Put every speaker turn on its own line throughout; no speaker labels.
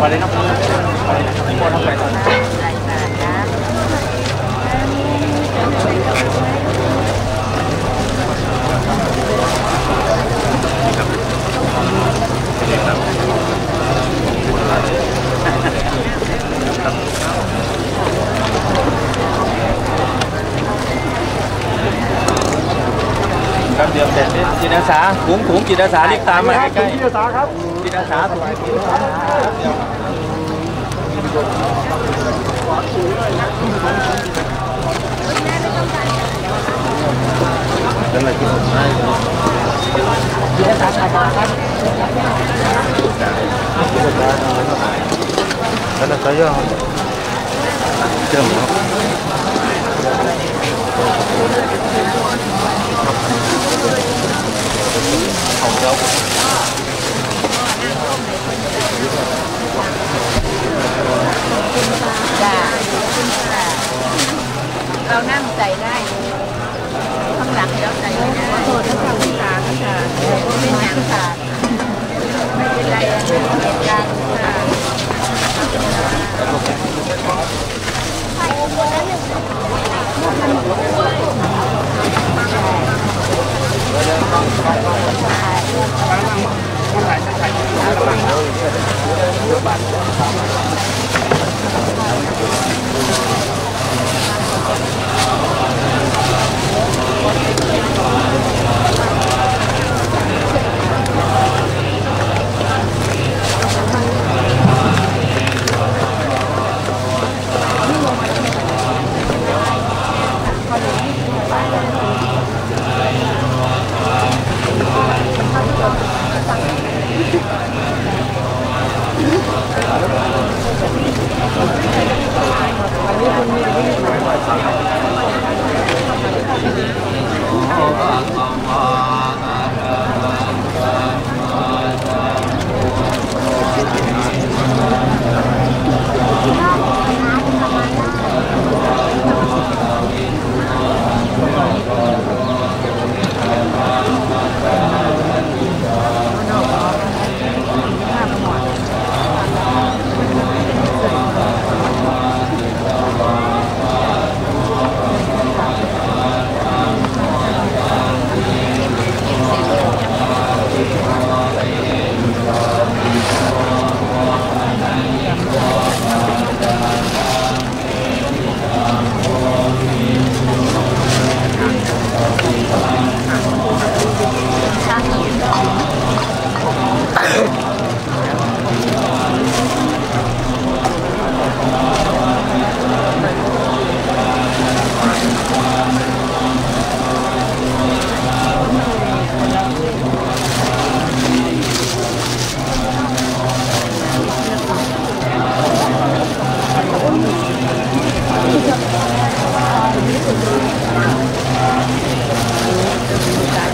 ไปเลยครับหมดทั้งไปตอนครับเดี๋ยวเสร็จจิตอาสาถุงถุงจิตอาสารีบตามมาใกล้
ที่สาครับ
ๆจิตอาสาถุงจิตอาสาเดี๋ยวนั่นแหละที่ผมให้
ที่สาขาครับ
นั่นแหละก็ย่อเจิมครับของเจ้า
จ้า เรานั่งใส่ได้ข้างหลังเราใส่ไม่ได้ขอโทษนะคะคุณตาค่ะไม่หนังค่ะไม่เป็นไร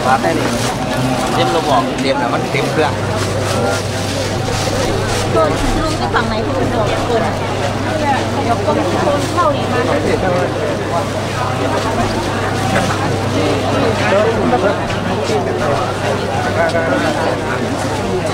มา
ได้เลยเต็มระบอกเต็มแล้วมันเต็มเครื่อง
คนลุงที่ฝั่งไหนคุณบอกคนเดี๋ยวคนคนเข้าอีกมา
เ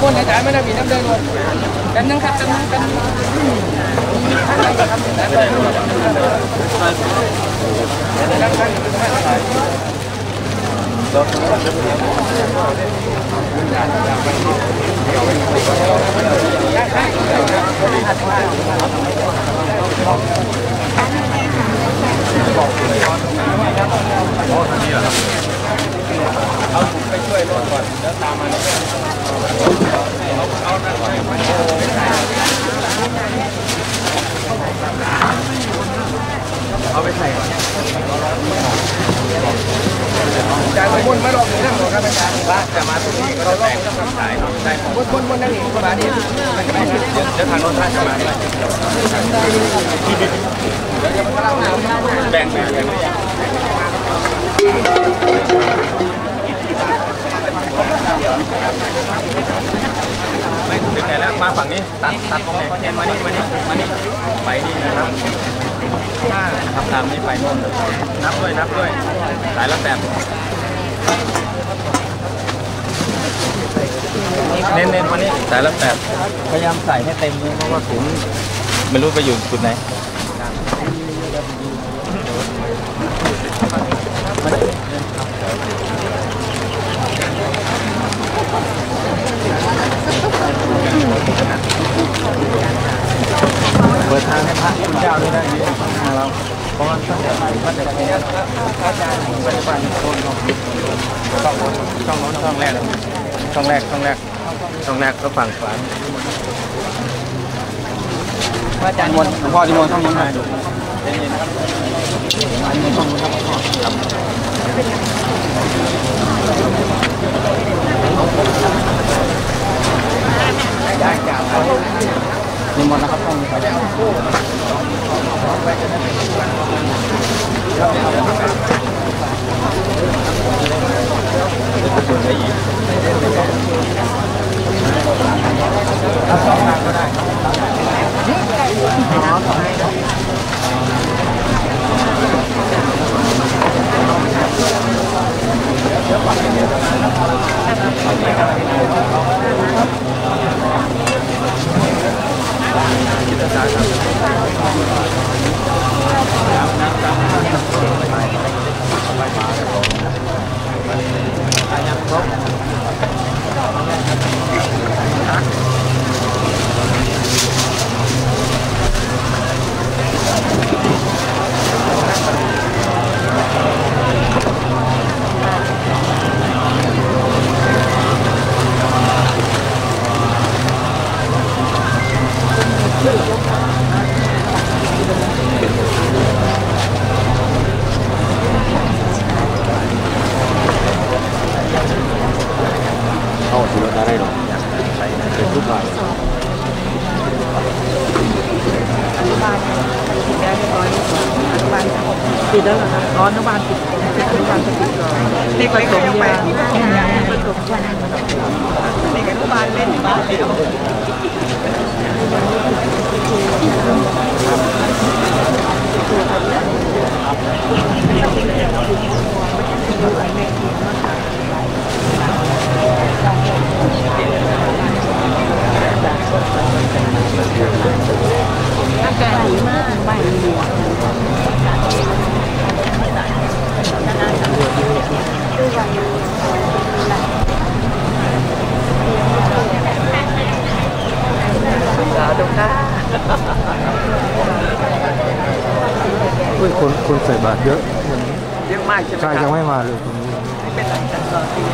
คนในสายไม่ได้บีน้ำเดินเลยกันนั่งครับกันนั่งกัน
บอกเลยว่าทางนี้เหรอครับ วยน
วดก่อนแล้วตามมาเขาเขานั่
ไปมาโเอา
ไปใส่ก่อนจ่ายไปบนไม่
รอบนี้นั่งรอครับอาจารย์
ว่าจะมาตรงนี้เราต้องทำสายใช่
บนบนบนนั่งนี่ประมาณนี้
เดี๋ยวทางรถท่าจะมาเดี๋ยวจะมาเล่าแบ่งแบ่งแบ่ง ฝั่งนี้ตัดตัดตรงไหนเห็นมานี่มานี่มานี่ไปนี่นะครับขับตามนี้ไปโน่นนับด้วยนับด้วยสายละแปดเน้นเน้นๆมานี่สายละแปดพยายามใส่ให้เต็มเลยเพราะว่าถุงไม่รู้ไปอยู่จุดไหน เปิดทางให้ พระคุณเจ้าด้วยนะยืนข้างเราเพราะว่าตั้งแต่วัดจะเป็นอาจารย์ปัจจุบันคนของช่องช่องน้นช่องแรกช่องแรกช่องแรกช่องแรกก็ฝั่งขวา
อาจารย์มนหลวงพ่อที่มนต้องยังไง
เย็นๆนะครับ
นิ มนต์นะครับต้อง
เข้าถึงอะไรหรอกเป็นทุกฝ่าย
ปิดแล้วเหรอ คะร้อนทั้งบ้านปิดอนุบาลจะปิดก่อนเด็กผสมยาผสมยา
เด็กอนุบาลเล่นบ้านเดียว
อากาศดีมากบ่ายโมง
สาธุค่ะ
อุ้ย คนคนใส่บาตรเยอะ
เยอะมากใช่ไหม
ใช่
ค
ยั
รั
ง
บ
ไม่มาเลยตรงนี้
เป็นหลังจากตอนที่